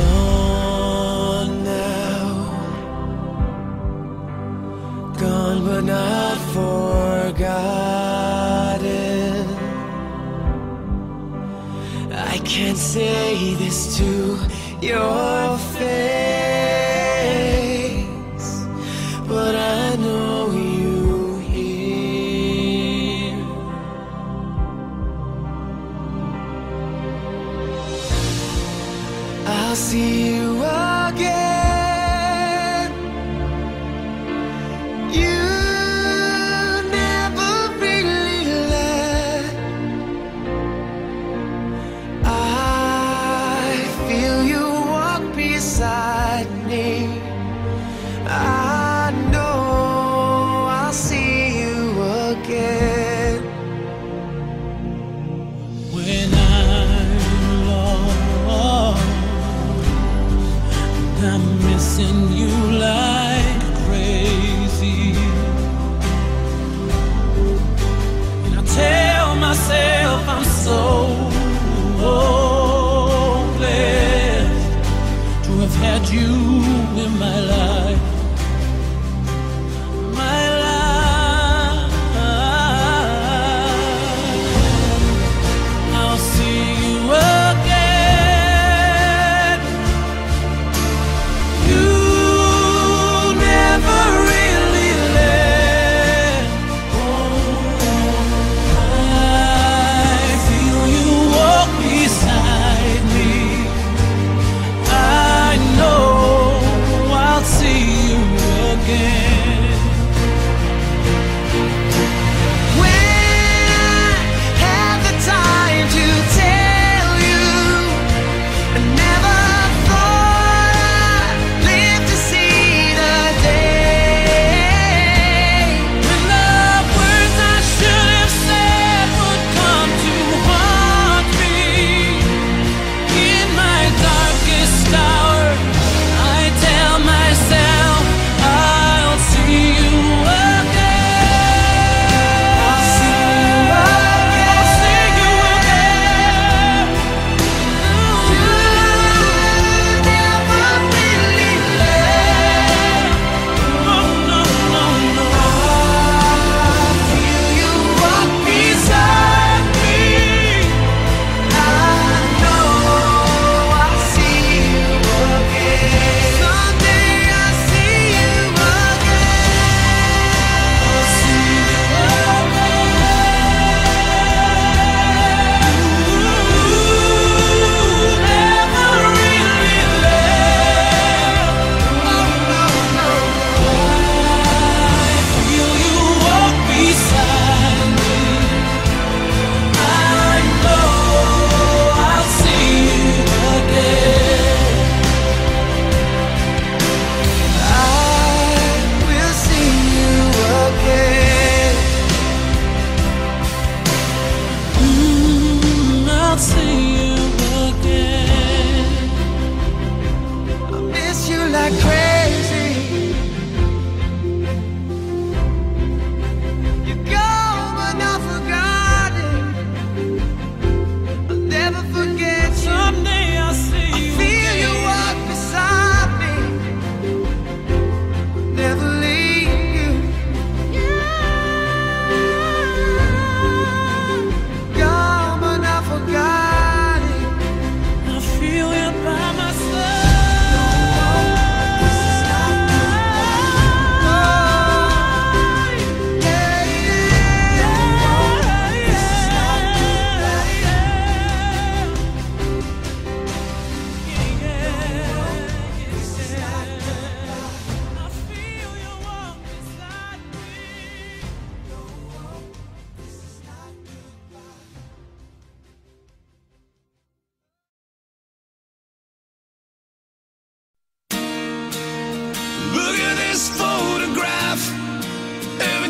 gone now, gone but not forgotten. I can't say this to your face. I'll see you. I've had you in my life.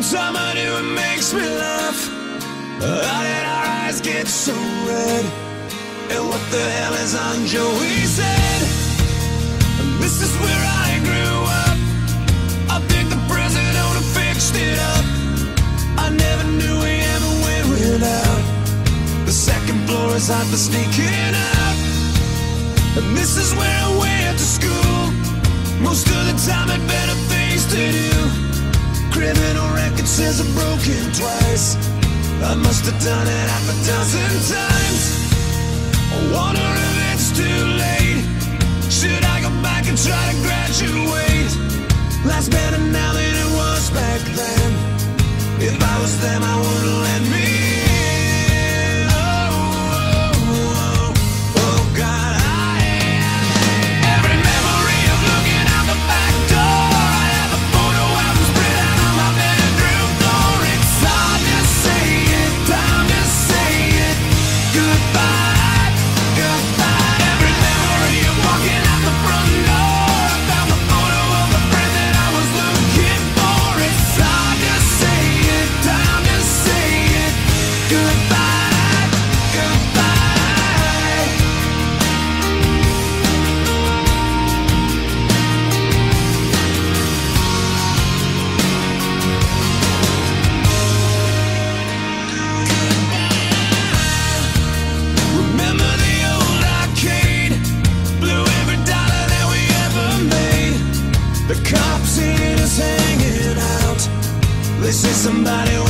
Every time I do, it makes me laugh. How did our eyes get so red? And what the hell is on Joey's head? This is where I grew up. I think the president fixed it up. I never knew we ever went without. The second floor is hard for sneaking out. And this is where I went to school. Most of the time, it been says I'm broken twice. I must have done it half a dozen times. I wonder if it's too late. Should I go back and try to graduate? Life's better now than it was back then. If I was them, I wouldn't let me. This is somebody